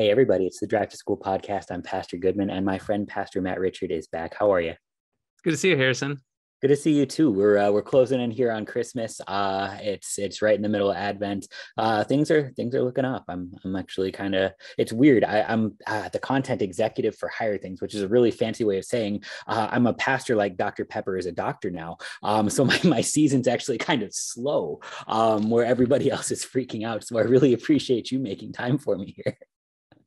Hey, everybody, it's the Drive to School podcast. I'm Pastor Goodman, and my friend Pastor Matt Richard is back. How are you? Good to see you, Harrison. Good to see you too. We're uh, we're closing in here on Christmas. Uh, it's it's right in the middle of Advent. Uh, things are things are looking up. I'm I'm actually kind of it's weird. I, am uh, the content executive for Higher Things, which is a really fancy way of saying uh, I'm a pastor like Dr Pepper is a doctor now. Um, so my my season's actually kind of slow, um, where everybody else is freaking out. So I really appreciate you making time for me here.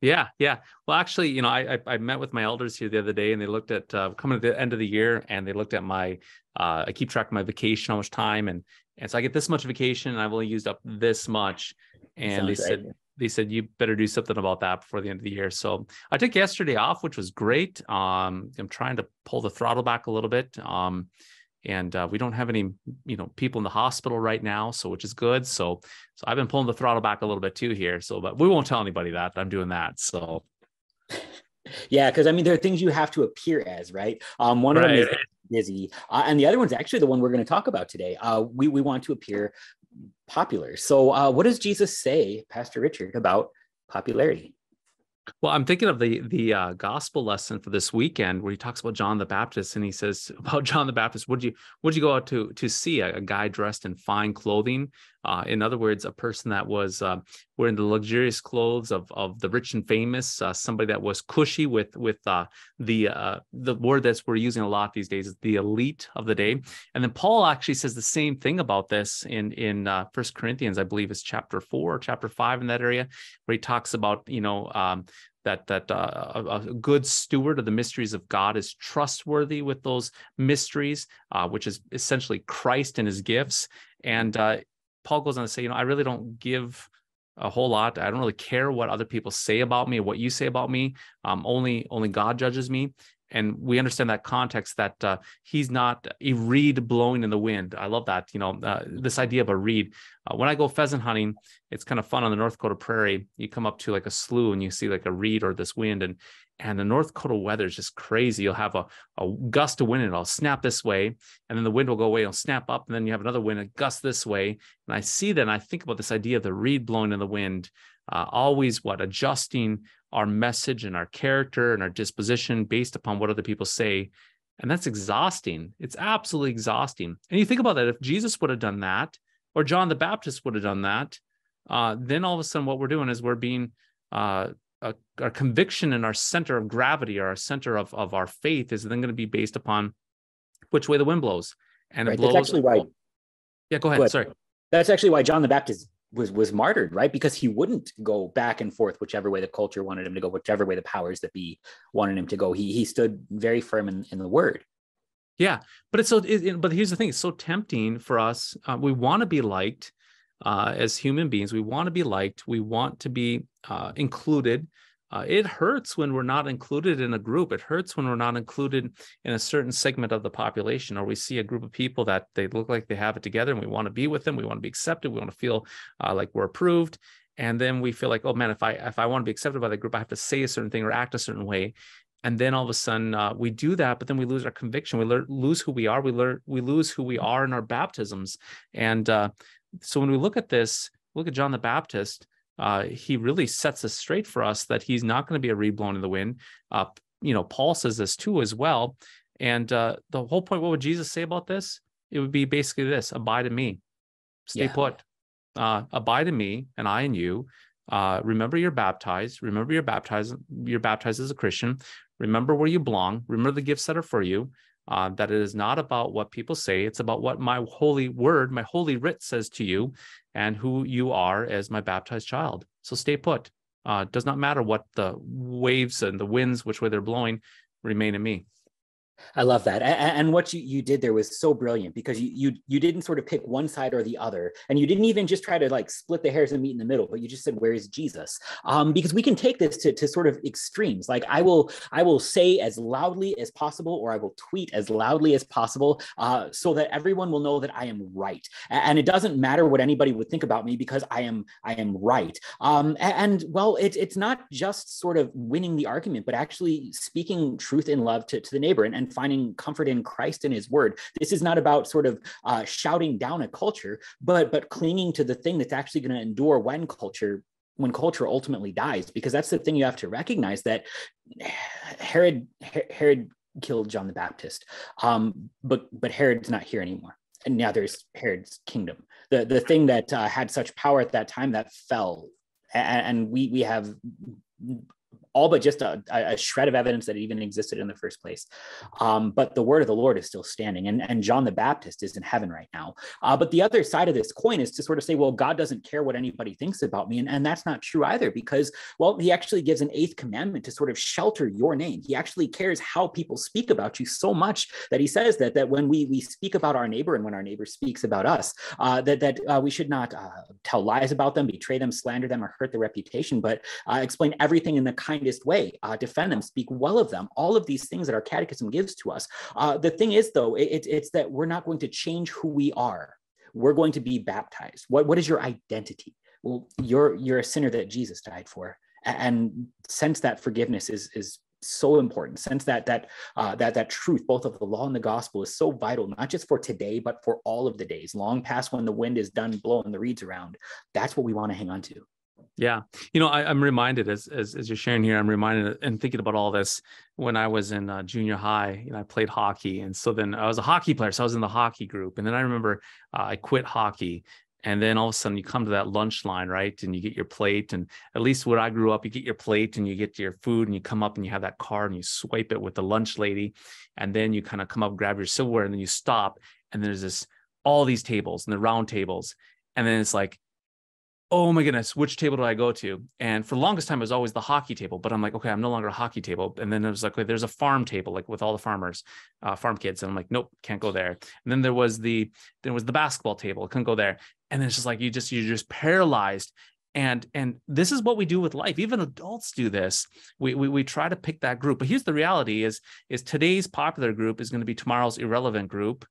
Yeah, yeah. Well, actually, you know, I, I, I met with my elders here the other day, and they looked at uh, coming to the end of the year, and they looked at my. Uh, I keep track of my vacation, how much time, and and so I get this much vacation, and I've only used up this much, and they said they said you better do something about that before the end of the year. So I took yesterday off, which was great. Um, I'm trying to pull the throttle back a little bit. Um, and uh, we don't have any you know people in the hospital right now so which is good. So so i've been pulling the throttle back a little bit too here so but we won't tell anybody that i'm doing that so. Yeah because i mean there are things you have to appear as right? Um one right. of them is busy uh, and the other one's actually the one we're going to talk about today. Uh we we want to appear popular. So uh what does jesus say pastor richard about popularity well, I'm thinking of the the uh, gospel lesson for this weekend where he talks about John the Baptist, and he says about John the Baptist, "Would you would you go out to to see a, a guy dressed in fine clothing? Uh, in other words, a person that was uh, wearing the luxurious clothes of of the rich and famous, uh, somebody that was cushy with with uh, the uh, the word that we're using a lot these days is the elite of the day. And then Paul actually says the same thing about this in in First Corinthians, I believe, is chapter four or chapter five in that area, where he talks about you know. Um, that that uh, a, a, good steward of the mysteries of God is trustworthy with those mysteries, uh, which is essentially Christ and His gifts. And uh, Paul goes on to say, you know, I really don't give a whole lot. I don't really care what other people say about me, what you say about me. Um, only only God judges me and we understand that context that uh, he's not a reed blowing in the wind. I love that. You know, uh, this idea of a reed. Uh, when I go pheasant hunting, it's kind of fun on the North Dakota prairie. You come up to like a slough and you see like a reed or this wind, and and the North Dakota weather is just crazy. You'll have a, a gust of wind and it'll snap this way, and then the wind will go away, it'll snap up, and then you have another wind, a gust this way. And I see that and I think about this idea of the reed blowing in the wind, uh, always what adjusting our message and our character and our disposition based upon what other people say. And that's exhausting. It's absolutely exhausting. And you think about that if Jesus would have done that, or John the Baptist would have done that, uh, then all of a sudden what we're doing is we're being uh, a, our conviction and our center of gravity or our center of, of our faith is then going to be based upon which way the wind blows. And right. it blows. That's actually why. Yeah, go ahead. Sorry. That's actually why John the Baptist was was martyred, right? Because he wouldn't go back and forth whichever way the culture wanted him to go, whichever way the powers that be wanted him to go. He he stood very firm in, in the word. Yeah, but it's so. It, but here's the thing: it's so tempting for us. Uh, we want to be liked uh, as human beings. We want to be liked. We want to be uh, included. Uh, it hurts when we're not included in a group. It hurts when we're not included in a certain segment of the population, or we see a group of people that they look like they have it together, and we want to be with them. We want to be accepted. We want to feel uh, like we're approved, and then we feel like, oh man, if I if I want to be accepted by the group, I have to say a certain thing or act a certain way. And then all of a sudden uh, we do that, but then we lose our conviction. We learn, lose who we are. We learn we lose who we are in our baptisms. And uh, so when we look at this, look at John the Baptist uh, he really sets us straight for us that he's not going to be a reed blown in the wind. Uh, you know, Paul says this too as well. And uh, the whole point, what would Jesus say about this? It would be basically this: abide in me, stay yeah. put, uh, abide in me, and I in you. Uh, remember you're baptized. Remember you're baptized. You're baptized as a Christian. Remember where you belong. Remember the gifts that are for you. Uh, that it is not about what people say. It's about what my holy word, my holy writ says to you, and who you are as my baptized child. So stay put. Uh, does not matter what the waves and the winds, which way they're blowing, remain in me. I love that. And, what you, you did there was so brilliant because you, you you didn't sort of pick one side or the other. And you didn't even just try to like split the hairs and meet in the middle, but you just said, where is Jesus? Um, because we can take this to, to sort of extremes. Like I will I will say as loudly as possible, or I will tweet as loudly as possible uh, so that everyone will know that I am right. And it doesn't matter what anybody would think about me because I am I am right. Um, and well, it, it's not just sort of winning the argument, but actually speaking truth in love to, to the neighbor. And, and and finding comfort in Christ and His Word. This is not about sort of uh, shouting down a culture, but but clinging to the thing that's actually going to endure when culture when culture ultimately dies because that's the thing you have to recognize that herod herod killed john the baptist um, but but herod's not here anymore and now there's herod's kingdom the the thing that uh, had such power at that time that fell and, and we we have all but just a, a, shred of evidence that it even existed in the first place. Um, but the word of the Lord is still standing, and, and John the Baptist is in heaven right now. Uh, but the other side of this coin is to sort of say, well, God doesn't care what anybody thinks about me. And, and that's not true either, because, well, he actually gives an eighth commandment to sort of shelter your name. He actually cares how people speak about you so much that he says that, that when we, we speak about our neighbor and when our neighbor speaks about us, uh, that, that uh, we should not uh, tell lies about them, betray them, slander them, or hurt their reputation, but uh, explain everything in the kind way, uh, defend them, speak well of them, all of these things that our catechism gives to us. Uh, the thing is, though, it, it's that we're not going to change who we are. We're going to be baptized. What, what is your identity? Well, you're, you're a sinner that Jesus died for. And since that forgiveness is, is so important since that that uh, that that truth both of the law and the gospel is so vital not just for today but for all of the days long past when the wind is done blowing the reeds around that's what we want to hang on to yeah, you know, I, am reminded as, as as you're sharing here, I'm reminded and thinking about all this when I was in uh, junior high. You know, I played hockey, and so then I was a hockey player, so I was in the hockey group, and then I remember uh, I quit hockey, and then all of a sudden you come to that lunch line, right, and you get your plate, and at least where I grew up, you get your plate and you get your food, and you come up and you have that card and you swipe it with the lunch lady, and then you kind of come up, grab your silverware, and then you stop, and there's this all these tables and the round tables, and then it's like oh my goodness, which table do I go to? And for the longest time, it was always the hockey table. But I'm like, okay, I'm no longer a hockey table. And then it was like, okay, there's a farm table, like with all the farmers, uh, farm kids. And I'm like, nope, can't go there. And then there was the there was the basketball table, couldn't go there. And then it's just like you just you're just paralyzed. And and this is what we do with life. Even adults do this. We, we we try to pick that group. But here's the reality: is is today's popular group is going to be tomorrow's irrelevant group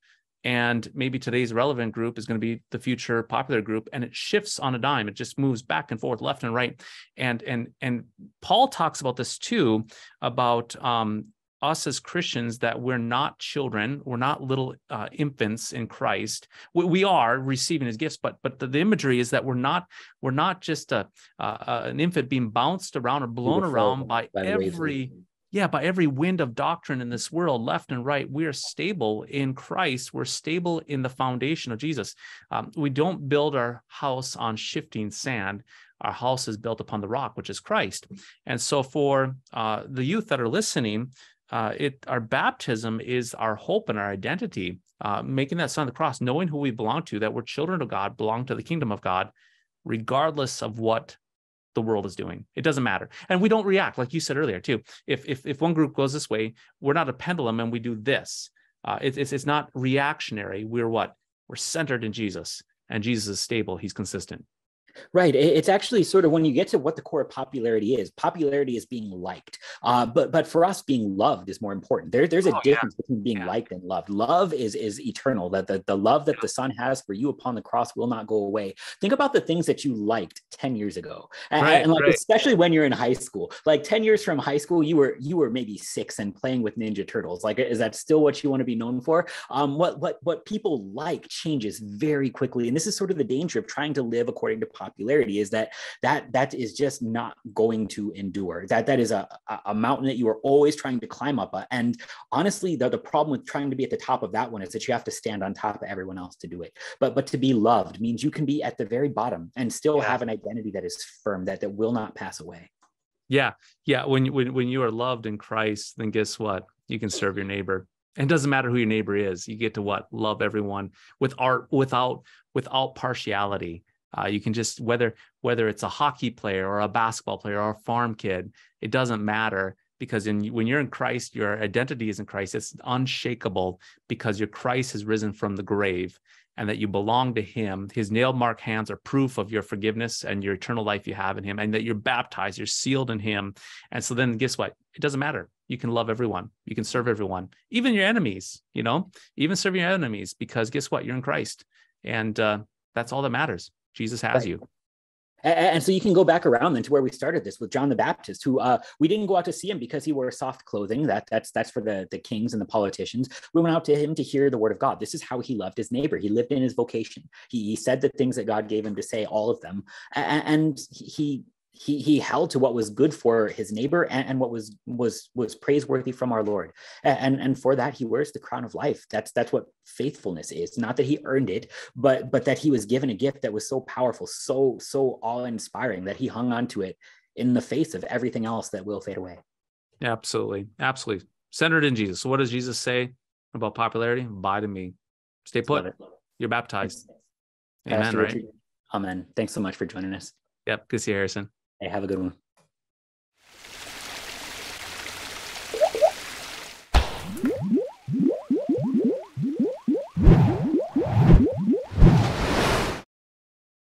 and maybe today's relevant group is going to be the future popular group and it shifts on a dime. It just moves back and forth left and right. And and and paul talks about this too about um, us as christians that we're not children we're not little uh, infants in christ. We, we, are receiving his gifts but but the, the, imagery is that we're not we're not just a, uh, an infant being bounced around or blown around by, by every yeah, by every wind of doctrine in this world, left and right, we are stable in Christ. We're stable in the foundation of Jesus. Um, we don't build our house on shifting sand. Our house is built upon the rock, which is Christ. And so, for uh, the youth that are listening, uh, it our baptism is our hope and our identity. Uh, making that sign of the cross, knowing who we belong to, that we're children of God, belong to the kingdom of God, regardless of what the world is doing. It doesn't matter. And we don't react, like you said earlier, too. If if, if one group goes this way, we're not a pendulum and we do this. Uh, it, it's, it's not reactionary. We're what? We're centered in Jesus, and Jesus is stable. He's consistent. Right. It's actually sort of when you get to what the core of popularity is. Popularity is being liked, uh, but but for us, being loved is more important. There, there's a oh, difference yeah. between being yeah. liked and loved. Love is is eternal. That the, the love that yeah. the Son has for you upon the cross will not go away. Think about the things that you liked ten years ago, and, right, and like right. especially when you're in high school. Like ten years from high school, you were you were maybe six and playing with Ninja Turtles. Like, is that still what you want to be known for? Um, what what what people like changes very quickly, and this is sort of the danger of trying to live according to popularity is that that that is just not going to endure. That that is a, a mountain that you are always trying to climb up and honestly the, the problem with trying to be at the top of that one is that you have to stand on top of everyone else to do it. But but to be loved means you can be at the very bottom and still yeah. have an identity that is firm that that will not pass away. Yeah. Yeah. When when when you are loved in christ then guess what? You can serve your neighbor. And it doesn't matter who your neighbor is. You get to what? Love everyone with art without without partiality uh, you can just whether whether it's a hockey player or a basketball player or a farm kid, it doesn't matter because in when you're in Christ, your identity is in Christ. It's unshakable because your Christ has risen from the grave and that you belong to him. His nail mark hands are proof of your forgiveness and your eternal life you have in him, and that you're baptized, you're sealed in him. And so then guess what? It doesn't matter. You can love everyone, you can serve everyone, even your enemies, you know, even serve your enemies, because guess what? You're in Christ. And uh, that's all that matters. Jesus has right. you. And so you can go back around then to where we started this with John the Baptist, who uh, we didn't go out to see him because he wore soft clothing. That that's that's for the the kings and the politicians. We went out to him to hear the word of God. This is how he loved his neighbor. He lived in his vocation. He, he said the things that God gave him to say, all of them, and, and he he he held to what was good for his neighbor and, and what was was was praiseworthy from our lord. And and for that he wears the crown of life. That's that's what faithfulness is. Not that he earned it but but that he was given a gift that was so powerful so so awe-inspiring that he hung on to it in the face of everything else that will fade away. Absolutely. Absolutely. Centered in jesus. So what does jesus say about popularity? Abide to me. Stay put. you're baptized. Thanks. amen Pastor right? Richard. amen. Thanks so much for joining us. Yep. Good to see you harrison Hey, have a good one.